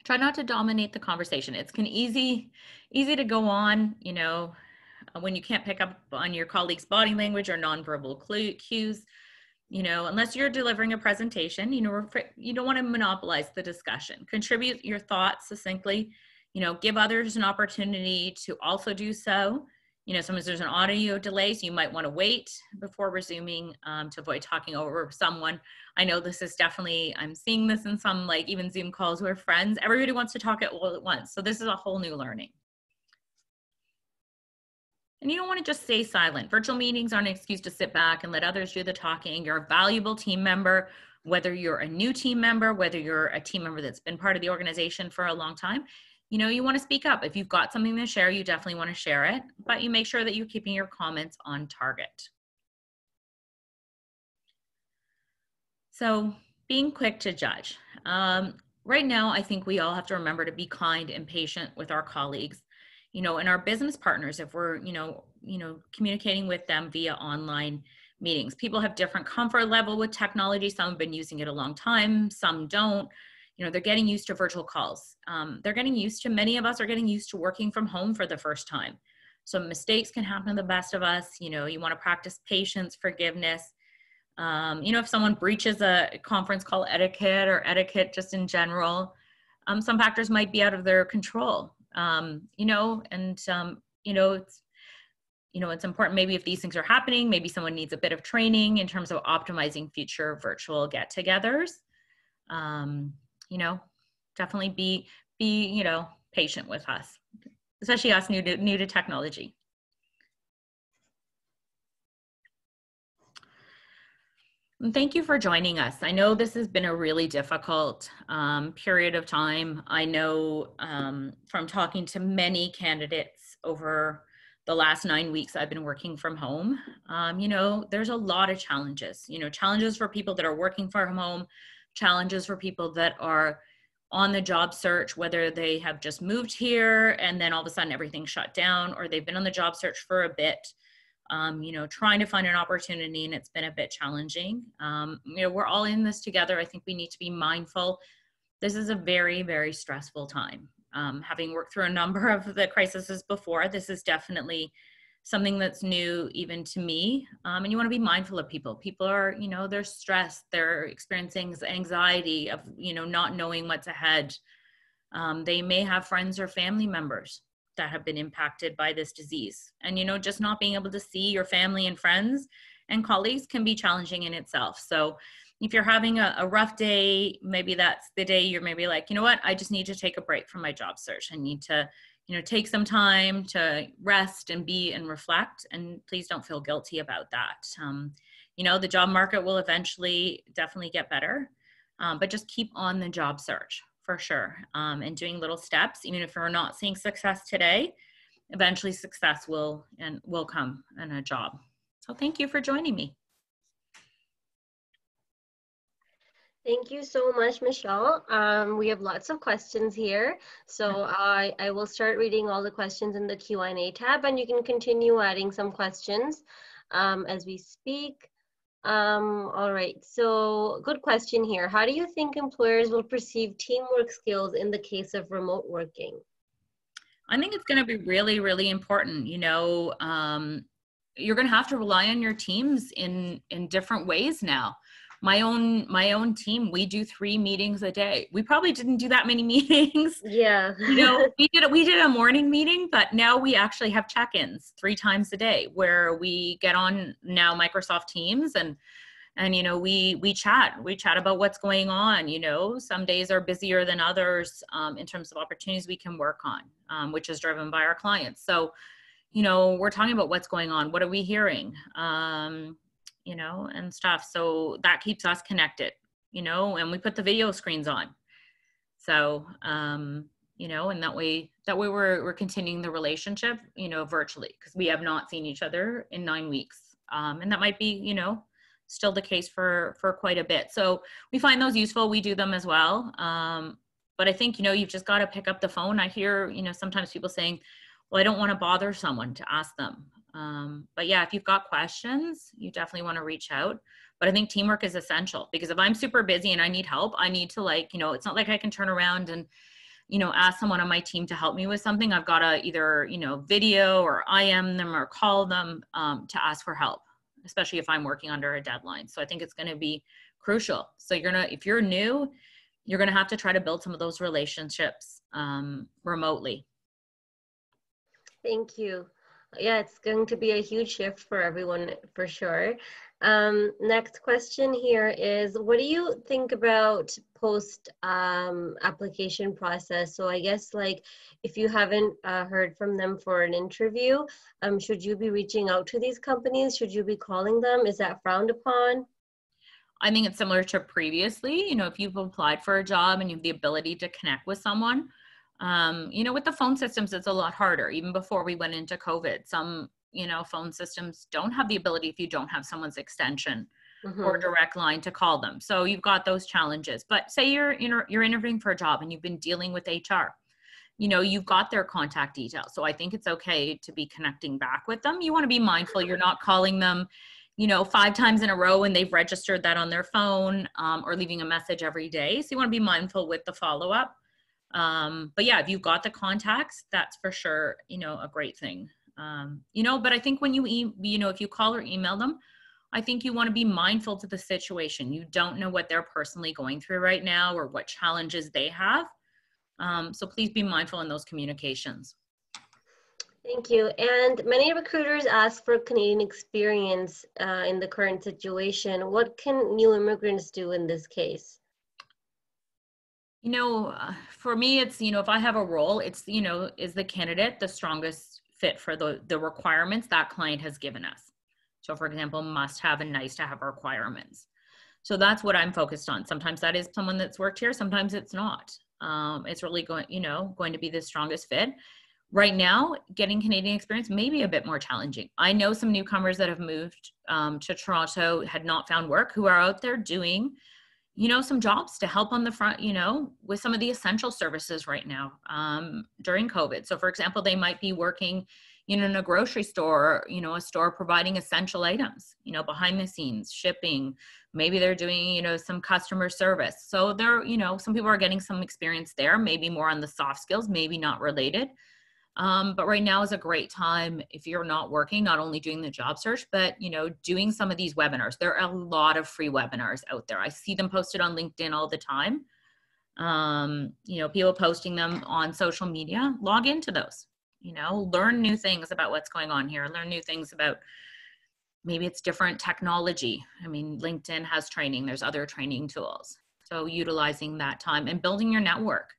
try not to dominate the conversation it's can easy easy to go on you know when you can't pick up on your colleague's body language or nonverbal cues you know unless you're delivering a presentation you know you don't want to monopolize the discussion contribute your thoughts succinctly you know give others an opportunity to also do so you know, sometimes there's an audio delay, so you might want to wait before resuming um, to avoid talking over someone. I know this is definitely, I'm seeing this in some like even Zoom calls where friends, everybody wants to talk at all at once. So this is a whole new learning. And you don't want to just stay silent. Virtual meetings aren't an excuse to sit back and let others do the talking. You're a valuable team member, whether you're a new team member, whether you're a team member that's been part of the organization for a long time you know, you want to speak up. If you've got something to share, you definitely want to share it, but you make sure that you're keeping your comments on target. So being quick to judge. Um, right now, I think we all have to remember to be kind and patient with our colleagues, you know, and our business partners, if we're, you know, you know, communicating with them via online meetings. People have different comfort level with technology. Some have been using it a long time, some don't. You know, they're getting used to virtual calls. Um, they're getting used to, many of us are getting used to working from home for the first time. So mistakes can happen to the best of us. You know, you want to practice patience, forgiveness. Um, you know, if someone breaches a conference call etiquette or etiquette just in general, um, some factors might be out of their control. Um, you know, and um, you know, it's you know, it's important maybe if these things are happening, maybe someone needs a bit of training in terms of optimizing future virtual get-togethers. Um, you know, definitely be be you know patient with us, especially us new to new to technology. Thank you for joining us. I know this has been a really difficult um, period of time. I know um, from talking to many candidates over the last nine weeks I've been working from home, um, you know, there's a lot of challenges, you know, challenges for people that are working from home, challenges for people that are on the job search, whether they have just moved here and then all of a sudden everything shut down, or they've been on the job search for a bit, um, you know, trying to find an opportunity and it's been a bit challenging. Um, you know, we're all in this together. I think we need to be mindful. This is a very, very stressful time um, having worked through a number of the crises before, this is definitely something that's new even to me. Um, and you want to be mindful of people. People are, you know, they're stressed, they're experiencing anxiety of, you know, not knowing what's ahead. Um, they may have friends or family members that have been impacted by this disease. And, you know, just not being able to see your family and friends and colleagues can be challenging in itself. So, if you're having a, a, rough day, maybe that's the day you're maybe like, you know what, I just need to take a break from my job search. I need to, you know, take some time to rest and be and reflect. And please don't feel guilty about that. Um, you know, the job market will eventually definitely get better, um, but just keep on the job search for sure um, and doing little steps. Even if we're not seeing success today, eventually success will and will come in a job. So thank you for joining me. Thank you so much, Michelle. Um, we have lots of questions here. So I, I will start reading all the questions in the Q&A tab and you can continue adding some questions um, as we speak. Um, all right, so good question here. How do you think employers will perceive teamwork skills in the case of remote working? I think it's going to be really, really important. You know, um, you're going to have to rely on your teams in in different ways now my own my own team we do three meetings a day. We probably didn't do that many <laughs> meetings. Yeah. You know we did we did a morning meeting but now we actually have check-ins three times a day where we get on now microsoft teams and and you know we we chat. We chat about what's going on you know. Some days are busier than others um, in terms of opportunities we can work on um, which is driven by our clients. So you know we're talking about what's going on. What are we hearing? Um, you know, and stuff. So that keeps us connected, you know, and we put the video screens on. So, um, you know, and that way, that way we're, we're continuing the relationship, you know, virtually because we have not seen each other in nine weeks. Um, and that might be, you know, still the case for, for quite a bit. So we find those useful. We do them as well. Um, but I think, you know, you've just got to pick up the phone. I hear, you know, sometimes people saying, well, I don't want to bother someone to ask them. Um, but yeah, if you've got questions, you definitely want to reach out. But I think teamwork is essential because if I'm super busy and I need help, I need to like, you know, it's not like I can turn around and, you know, ask someone on my team to help me with something. I've got to either, you know, video or IM them or call them um, to ask for help, especially if I'm working under a deadline. So I think it's going to be crucial. So you're going to, if you're new, you're going to have to try to build some of those relationships um, remotely. Thank you yeah, it's going to be a huge shift for everyone for sure. Um, next question here is, what do you think about post um, application process? So I guess like if you haven't uh, heard from them for an interview, um, should you be reaching out to these companies? Should you be calling them? Is that frowned upon? I think it's similar to previously. You know, if you've applied for a job and you have the ability to connect with someone, um, you know, with the phone systems, it's a lot harder. Even before we went into COVID, some you know phone systems don't have the ability if you don't have someone's extension mm-hmm. or direct line to call them. So you've got those challenges. But say you're you know you're interviewing for a job and you've been dealing with HR. You know, you've got their contact details. So I think it's okay to be connecting back with them. You want to be mindful you're not calling them you know, five times in a row and they've registered that on their phone um, or leaving a message every day. So you want to be mindful with the follow up. Um, but yeah, if you've got the contacts, that's for sure, you know, a great thing. Um, you know, but I think when you, e- you know, if you call or email them, I think you want to be mindful to the situation. You don't know what they're personally going through right now or what challenges they have. Um, so please be mindful in those communications. Thank you. And many recruiters ask for Canadian experience uh, in the current situation. What can new immigrants do in this case? You know, uh, for me, it's, you know, if I have a role, it's, you know, is the candidate the strongest fit for the, the requirements that client has given us? So, for example, must have and nice to have requirements. So that's what I'm focused on. Sometimes that is someone that's worked here, sometimes it's not. Um, it's really going, you know, going to be the strongest fit right now getting canadian experience may be a bit more challenging i know some newcomers that have moved um, to toronto had not found work who are out there doing you know some jobs to help on the front you know with some of the essential services right now um, during covid. So for example they might be working you know in a grocery store you know a store providing essential items you know behind the scenes shipping. Maybe they're doing you know some customer service. So they're you know some people are getting some experience there maybe more on the soft skills maybe not related um, but right now is a great time if you're not working, not only doing the job search, but you know, doing some of these webinars. There are a lot of free webinars out there. I see them posted on LinkedIn all the time. Um, you know, people posting them on social media. Log into those. You know, learn new things about what's going on here. Learn new things about maybe it's different technology. I mean, LinkedIn has training. There's other training tools. So utilizing that time and building your network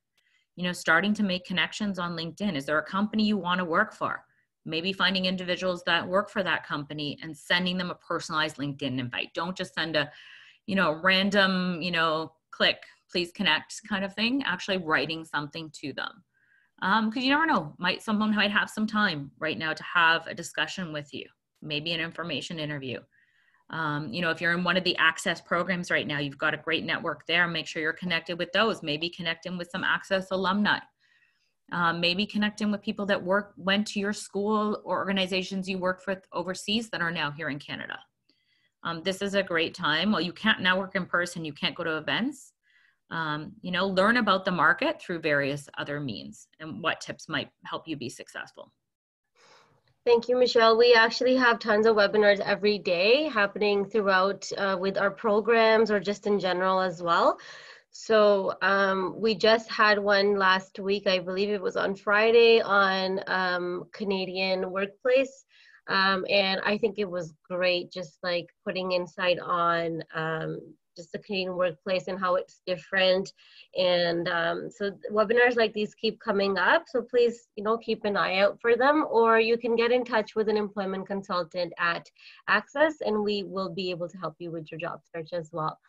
you know starting to make connections on linkedin. Is there a company you want to work for? Maybe finding individuals that work for that company and sending them a personalized linkedin invite. Don't just send a you know random you know click please connect kind of thing. Actually writing something to them. Because um, you never know. Might someone might have some time right now to have a discussion with you. Maybe an information interview um, you know, if you're in one of the ACCES programs right now, you've got a great network there. Make sure you're connected with those. Maybe connecting with some ACCES alumni. Um, maybe connecting with people that work went to your school or organizations you worked with overseas that are now here in Canada. Um, this is a great time. Well, you can't now work in person, you can't go to events. Um, you know, learn about the market through various other means and what tips might help you be successful. Thank you, Michelle. We actually have tons of webinars every day happening throughout uh, with our programs or just in general as well. So um, we just had one last week, I believe it was on Friday on um, Canadian workplace. Um, and I think it was great, just like putting insight on Canadian workplace and how it's different. And um, so webinars like these keep coming up. So please, you know, keep an eye out for them, or you can get in touch with an employment consultant at ACCES, and we will be able to help you with your job search as well.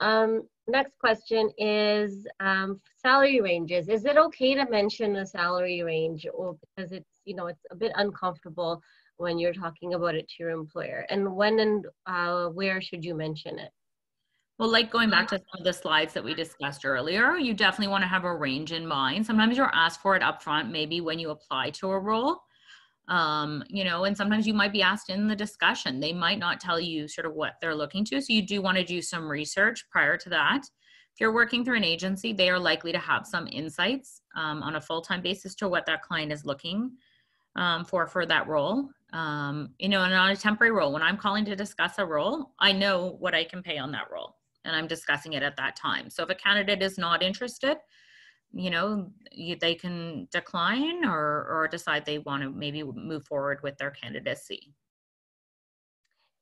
Um, next question is um, salary ranges. Is it okay to mention the salary range, or because it's you know it's a bit uncomfortable when you're talking about it to your employer? And when and uh, where should you mention it? Well, like going back to some of the slides that we discussed earlier, you definitely want to have a range in mind. Sometimes you're asked for it upfront, maybe when you apply to a role. Um, you know, and sometimes you might be asked in the discussion. They might not tell you sort of what they're looking to. So you do want to do some research prior to that. If you're working through an agency, they are likely to have some insights um, on a full-time basis to what that client is looking um, for for that role. Um, you know, and on a temporary role, when I'm calling to discuss a role, I know what I can pay on that role and I'm discussing it at that time. So if a candidate is not interested, you know, they can decline or, or decide they want to maybe move forward with their candidacy.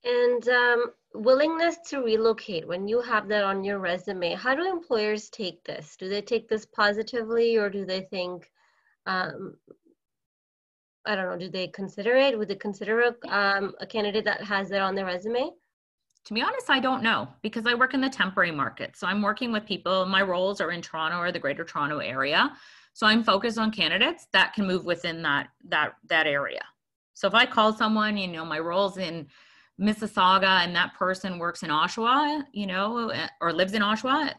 And um, willingness to relocate, when you have that on your resume, how do employers take this? Do they take this positively or do they think, um, I don't know, do they consider it? Would they consider a, um, a candidate that has that on their resume? To be honest, I don't know because I work in the temporary market. So I'm working with people, my roles are in Toronto or the greater Toronto area. So I'm focused on candidates that can move within that that that area. So if I call someone, you know, my role's in Mississauga and that person works in Oshawa, you know, or lives in Oshawa,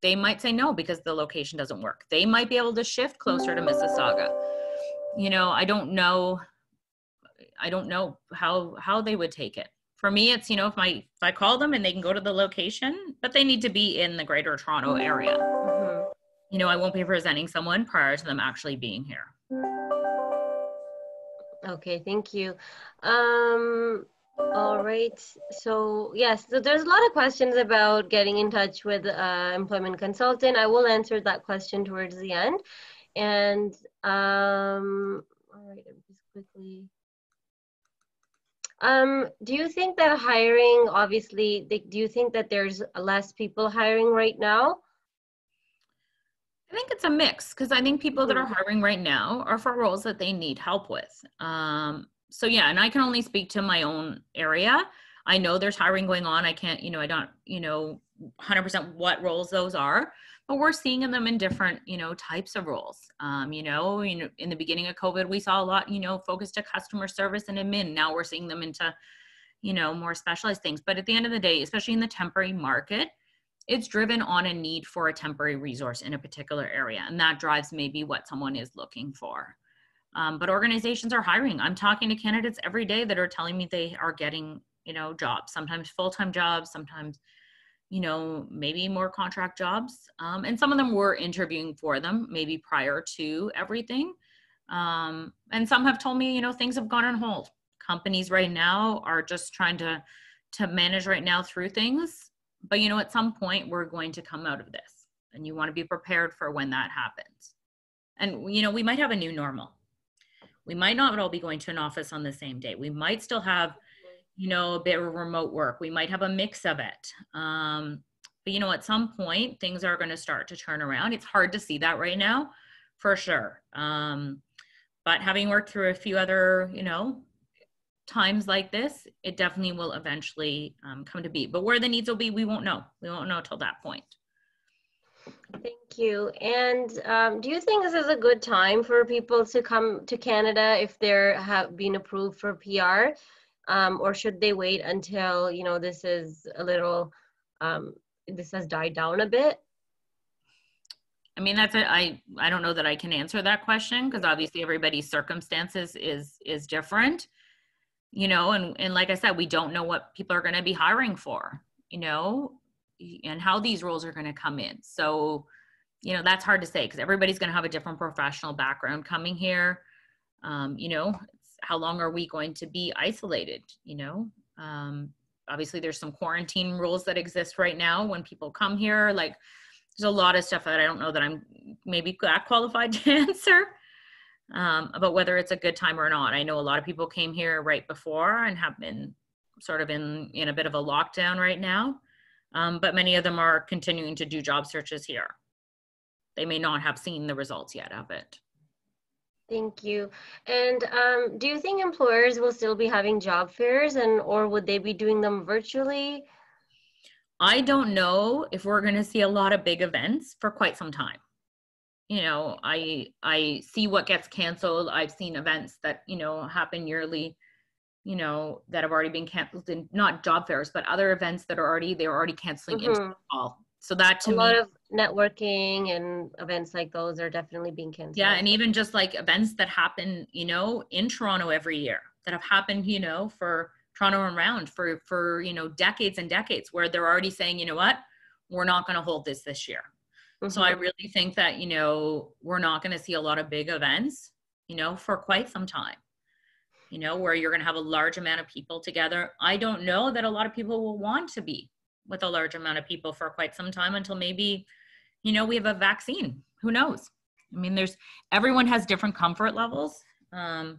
they might say no because the location doesn't work. They might be able to shift closer to Mississauga. You know, I don't know I don't know how how they would take it For me, it's, you know, if my if I call them and they can go to the location, but they need to be in the greater Toronto area. Mhm. You know, I won't be presenting someone prior to them actually being here. Okay, thank you. Um, all right. So yes, so there's a lot of questions about getting in touch with uh, employment consultant. I will answer that question towards the end. And um, all right, me just quickly. Um, do you think that hiring, obviously, do you think that there's less people hiring right now? I think it's a mix because I think people that are Mhm. hiring right now are for roles that they need help with. Um, so yeah, and I can only speak to my own area. I know there's hiring going on. I can't, you know, I don't, you know, 100% what roles those are, but we're seeing them in different, you know, types of roles. Um, you know, know, in the beginning of COVID, we saw a lot, you know, focused to customer service and admin. Now we're seeing them into, you know, more specialized things. But at the end of the day, especially in the temporary market, it's driven on a need for a temporary resource in a particular area and that drives maybe what someone is looking for um, but organizations are hiring i'm talking to candidates every day that are telling me they are getting you know jobs sometimes full-time jobs sometimes you know maybe more contract jobs um, and some of them were interviewing for them maybe prior to everything. Um, and some have told me you know things have gone on hold. Companies right now are just trying to to manage right now through things but you know at some point we're going to come out of this and you want to be prepared for when that happens. And you know we might have a new normal. We might not all be going to an office on the same day. We might still have you know a bit of remote work we might have a mix of it um, but you know at some point things are going to start to turn around it's hard to see that right now for sure um, but having worked through a few other you know times like this, it definitely will eventually um, come to be. But where the needs will be, we won't know. We won't know till that point. Thank you. And um, do you think this is a good time for people to come to Canada if they're have been approved for PR, um, or should they wait until you know this is a little um, this has died down a bit? I mean, that's a, I I don't know that I can answer that question because obviously everybody's circumstances is is different, you know. And and like I said, we don't know what people are going to be hiring for, you know, and how these roles are going to come in. So, you know, that's hard to say because everybody's going to have a different professional background coming here. Um, you know, how long are we going to be isolated? You know, um, obviously there's some quarantine rules that exist right now when people come here. Like, there's a lot of stuff that I don't know that I'm maybe that qualified <laughs> to answer um, about whether it's a good time or not. I know a lot of people came here right before and have been sort of in in a bit of a lockdown right now um, but many of them are continuing to do job searches here. They may not have seen the results yet of it. Thank you. And um, do you think employers will still be having job fairs, and or would they be doing them virtually? I don't know if we're going to see a lot of big events for quite some time. You know, I I see what gets canceled. I've seen events that you know happen yearly you know that have already been canceled in not job fairs but other events that are already they're already canceling into Mhm. the fall so that to a me lot of networking and events like those are definitely being canceled. yeah and even just like events that happen you know in toronto every year that have happened you know for toronto and around for for you know decades and decades where they're already saying you know what we're not going to hold this this year so i Mhm. really think that you know we're not going to see a lot of big events you know for quite some time you know where you're going to have a large amount of people together i don't know that a lot of people will want to be with a large amount of people for quite some time until maybe you know we have a vaccine. Who knows? I mean there's everyone has different comfort levels um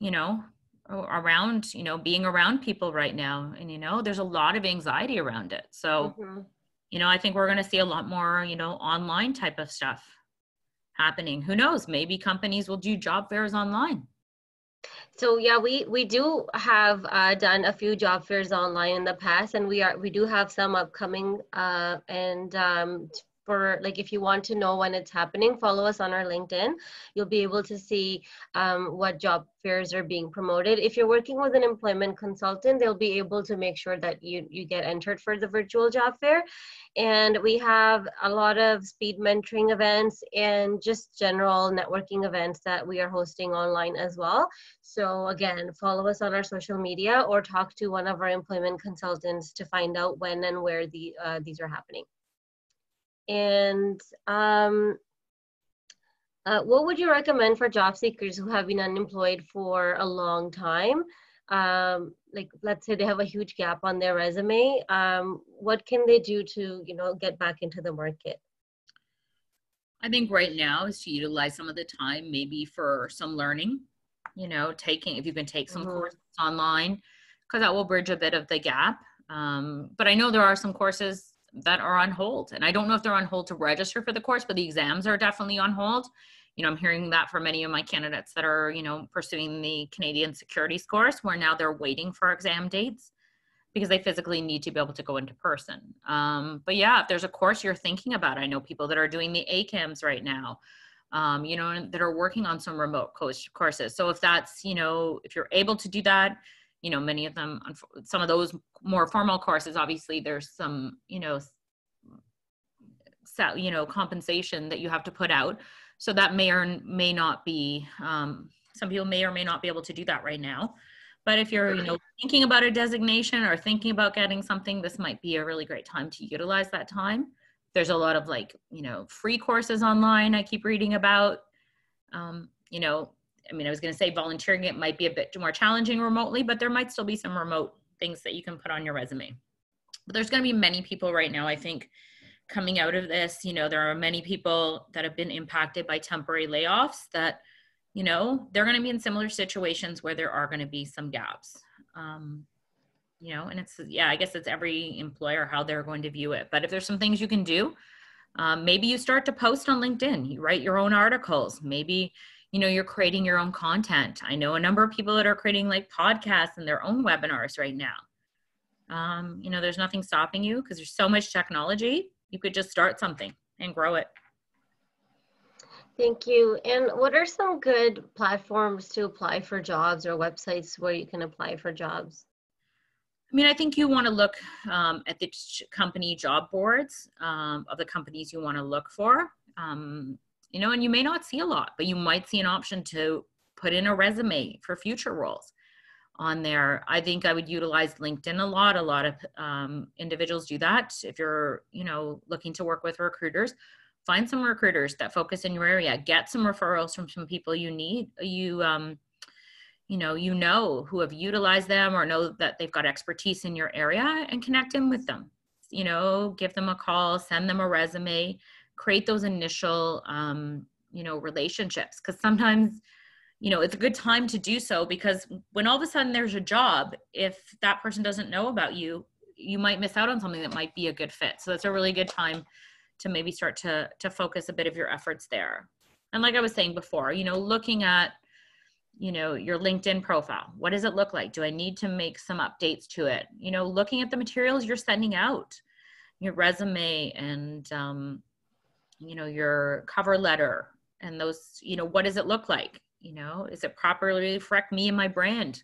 you know around you know being around people right now. And you know there's a lot of anxiety around it. So Mhm. you know i think we're going to see a lot more you know online type of stuff happening. Who knows? Maybe companies will do job fairs online So yeah, we we do have uh, done a few job fairs online in the past, and we are we do have some upcoming. Uh, and um, for like if you want to know when it's happening follow us on our linkedin. You'll be able to see um, what job fairs are being promoted. If you're working with an employment consultant they'll be able to make sure that you you get entered for the virtual job fair. And we have a lot of speed mentoring events and just general networking events that we are hosting online as well. So again follow us on our social media or talk to one of our employment consultants to find out when and where the uh, these are happening and um, uh, what would you recommend for job seekers who have been unemployed for a long time? Um, like, let's say they have a huge gap on their resume. Um, what can they do to, you know, get back into the market? I think right now is to utilize some of the time maybe for some learning. You know, taking if you can take some mm-hmm. courses online, because that will bridge a bit of the gap. Um, but I know there are some courses that are on hold. And I don't know if they're on hold to register for the course, but the exams are definitely on hold. You know, I'm hearing that for many of my candidates that are, you know, pursuing the Canadian Securities course, where now they're waiting for exam dates because they physically need to be able to go into person. Um, but yeah, if there's a course you're thinking about, I know people that are doing the ACAMS right now, um, you know, that are working on some remote course courses. So if that's, you know, if you're able to do that, you know many of them some of those more formal courses obviously there's some you know you know compensation that you have to put out. So that may or may not be um, some people may or may not be able to do that right now. But if you're you know thinking about a designation or thinking about getting something this might be a really great time to utilize that time. There's a lot of like you know free courses online i keep reading about. Um, you know I mean, I was going to say volunteering it might be a bit more challenging remotely, but there might still be some remote things that you can put on your resume. But there's going to be many people right now, I think, coming out of this. You know, there are many people that have been impacted by temporary layoffs that, you know, they're going to be in similar situations where there are going to be some gaps. Um, you know, and it's, yeah, I guess it's every employer how they're going to view it. But if there's some things you can do, um, maybe you start to post on LinkedIn, you write your own articles, maybe you know you're creating your own content i know a number of people that are creating like podcasts and their own webinars right now um, you know there's nothing stopping you because there's so much technology you could just start something and grow it Thank you. And what are some good platforms to apply for jobs or websites where you can apply for jobs? I mean, I think you want to look um, at the company job boards um, of the companies you want to look for. Um, you know, and you may not see a lot, but you might see an option to put in a resume for future roles on there. I think I would utilize LinkedIn a lot. A lot of um, individuals do that. If you're, you know, looking to work with recruiters, find some recruiters that focus in your area. Get some referrals from some people you need, you, um, you know, you know who have utilized them or know that they've got expertise in your area, and connect in with them. You know, give them a call, send them a resume create those initial um, you know relationships. Because sometimes you know it's a good time to do so because when all of a sudden there's a job if that person doesn't know about you you might miss out on something that might be a good fit. So that's a really good time to maybe start to to focus a bit of your efforts there. And like i was saying before you know looking at you know your linkedin profile what does it look like? Do i need to make some updates to it? You know looking at the materials you're sending out your resume and um, you know your cover letter and those you know what does it look like you know is it properly reflect me and my brand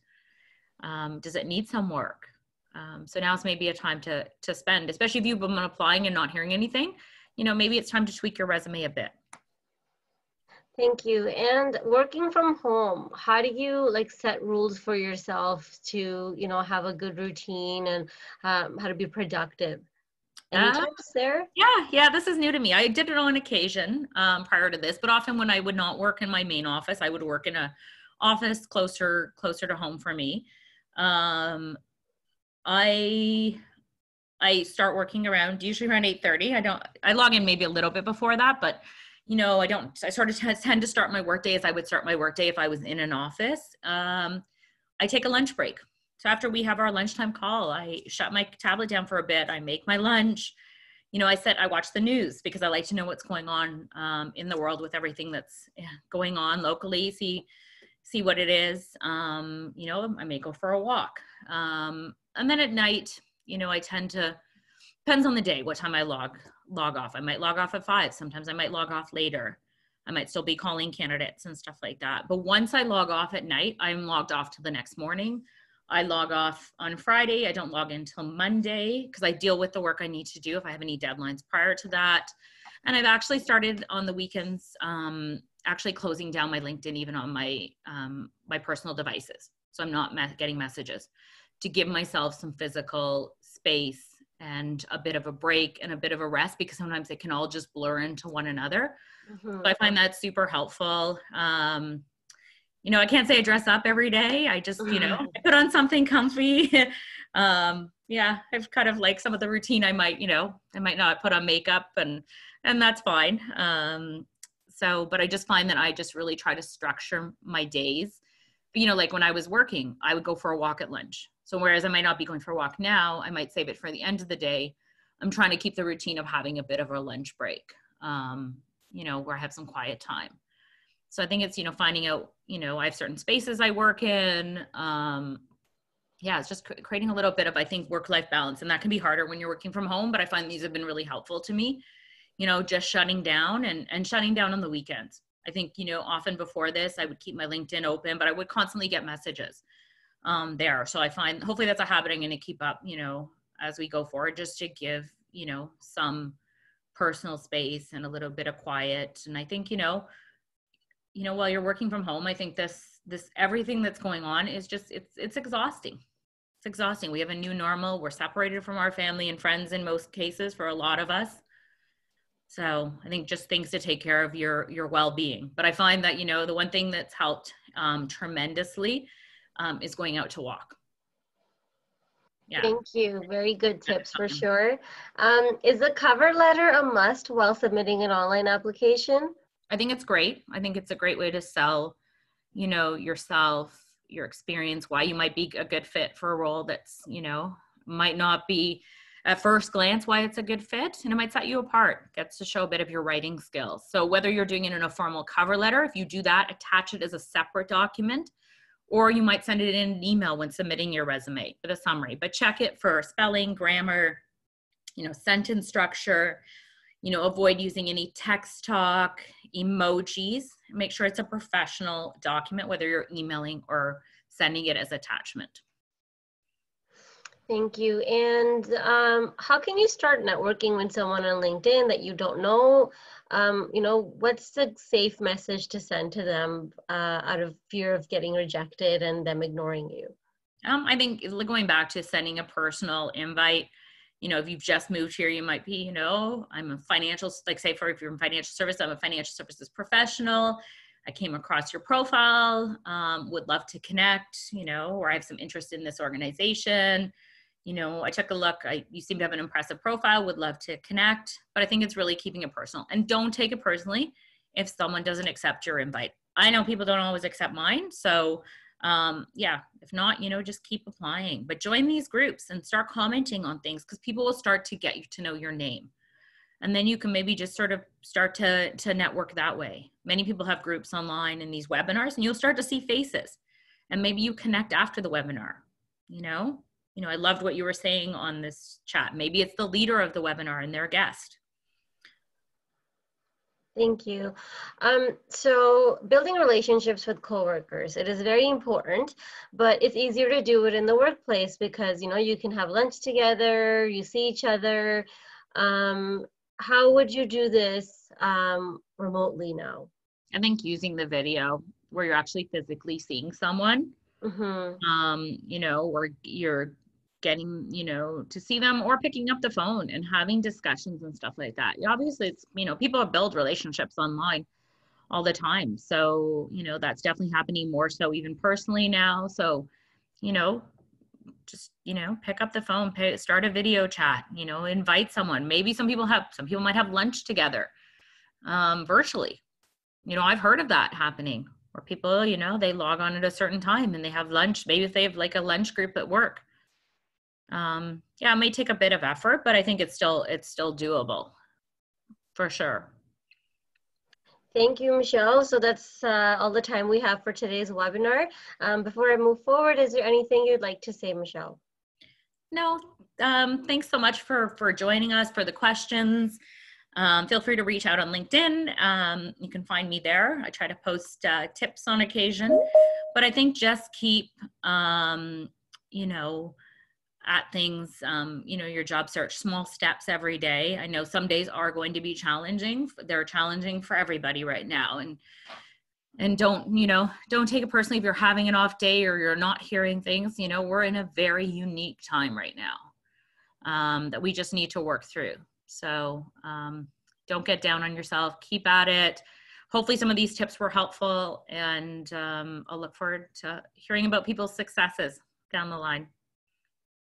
um, does it need some work um, so now it's maybe a time to to spend especially if you've been applying and not hearing anything you know maybe it's time to tweak your resume a bit Thank you. And working from home, how do you like set rules for yourself to, you know, have a good routine and um, how to be productive? Any uh, tips there? Yeah, yeah, this is new to me. I did it on occasion um, prior to this, but often when I would not work in my main office, I would work in a office closer closer to home for me. Um, I I start working around usually around 8:30. I don't I log in maybe a little bit before that, but you know, I don't I sort of tend to start my workday as I would start my workday if I was in an office. Um, I take a lunch break. So after we have our lunchtime call, I shut my tablet down for a bit. I make my lunch. You know, I said I watch the news because I like to know what's going on um, in the world with everything that's going on locally. See, see what it is. Um, you know, I may go for a walk. Um, and then at night, you know, I tend to depends on the day what time I log log off. I might log off at five. Sometimes I might log off later. I might still be calling candidates and stuff like that. But once I log off at night, I'm logged off to the next morning. I log off on Friday. I don't log in until Monday because I deal with the work I need to do if I have any deadlines prior to that. And I've actually started on the weekends, um, actually closing down my LinkedIn even on my um, my personal devices, so I'm not me- getting messages to give myself some physical space and a bit of a break and a bit of a rest because sometimes it can all just blur into one another. Mm-hmm. So I find that super helpful. Um, you know, I can't say I dress up every day. I just, you know, <laughs> I put on something comfy. <laughs> um, yeah, I've kind of like some of the routine I might, you know, I might not put on makeup and and that's fine. Um, so, but I just find that I just really try to structure my days. You know, like when I was working, I would go for a walk at lunch. So whereas I might not be going for a walk now, I might save it for the end of the day. I'm trying to keep the routine of having a bit of a lunch break, um, you know, where I have some quiet time. So I think it's, you know, finding out, you know, I have certain spaces I work in. Um, yeah, it's just creating a little bit of, I think, work life balance. And that can be harder when you're working from home, but I find these have been really helpful to me, you know, just shutting down and, and shutting down on the weekends. I think, you know, often before this, I would keep my LinkedIn open, but I would constantly get messages um, there. So I find hopefully that's a habit I'm going to keep up, you know, as we go forward, just to give, you know, some personal space and a little bit of quiet. And I think, you know, you know, while you're working from home, I think this, this, everything that's going on is just, it's, it's exhausting. It's exhausting. We have a new normal. We're separated from our family and friends in most cases for a lot of us. So I think just things to take care of your, your well-being. But I find that, you know, the one thing that's helped um, tremendously um, is going out to walk. Yeah. Thank you. Very good tips for sure. Um, is a cover letter a must while submitting an online application? I think it's great. I think it's a great way to sell, you know, yourself, your experience, why you might be a good fit for a role that's, you know, might not be at first glance why it's a good fit and it might set you apart. Gets to show a bit of your writing skills. So whether you're doing it in a formal cover letter if you do that attach it as a separate document or you might send it in an email when submitting your resume with a summary. But check it for spelling grammar you know sentence structure you know avoid using any text talk emojis make sure it's a professional document whether you're emailing or sending it as attachment Thank you. And um, how can you start networking with someone on LinkedIn that you don't know? um, you know, what's the safe message to send to them uh, out of fear of getting rejected and them ignoring you? Um, I think going back to sending a personal invite, you know, if you've just moved here, you might be, you know, I'm a financial, like say for if you're in financial service, I'm a financial services professional. I came across your profile, um, would love to connect, you know, or I have some interest in this organization you know, I took a look. I, you seem to have an impressive profile. Would love to connect, but I think it's really keeping it personal. And don't take it personally if someone doesn't accept your invite. I know people don't always accept mine, so um, yeah. If not, you know, just keep applying. But join these groups and start commenting on things because people will start to get you to know your name, and then you can maybe just sort of start to to network that way. Many people have groups online and these webinars, and you'll start to see faces, and maybe you connect after the webinar. You know, you know, I loved what you were saying on this chat. Maybe it's the leader of the webinar and their guest. Thank you. Um, so building relationships with coworkers, it is very important, but it's easier to do it in the workplace because, you know, you can have lunch together, you see each other. Um, how would you do this um, remotely now? I think using the video where you're actually physically seeing someone, mm-hmm. um, you know, or you're getting you know to see them or picking up the phone and having discussions and stuff like that. Obviously it's you know people build relationships online all the time. So you know that's definitely happening more so even personally now. So you know just you know pick up the phone pay, start a video chat you know invite someone. Maybe some people have some people might have lunch together um, virtually. You know i've heard of that happening where people you know they log on at a certain time and they have lunch. Maybe if they have like a lunch group at work um, yeah, it may take a bit of effort, but I think it's still it's still doable for sure. Thank you, Michelle. So that's uh, all the time we have for today's webinar. Um, before I move forward, is there anything you'd like to say, Michelle? no, um, thanks so much for for joining us for the questions. Um, feel free to reach out on LinkedIn. Um, you can find me there. I try to post uh, tips on occasion, but I think just keep, um, you know, at things, um, you know, your job search, small steps every day. I know some days are going to be challenging. They're challenging for everybody right now, and and don't you know don't take it personally if you're having an off day or you're not hearing things you know we're in a very unique time right now um, that we just need to work through so um, don't get down on yourself. Keep at it. Hopefully, some of these tips were helpful, and um, I'll look forward to hearing about people's successes down the line.